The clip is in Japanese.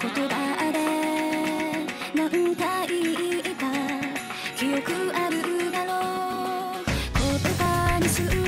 言葉で何回言った記憶あるだろう。言葉にする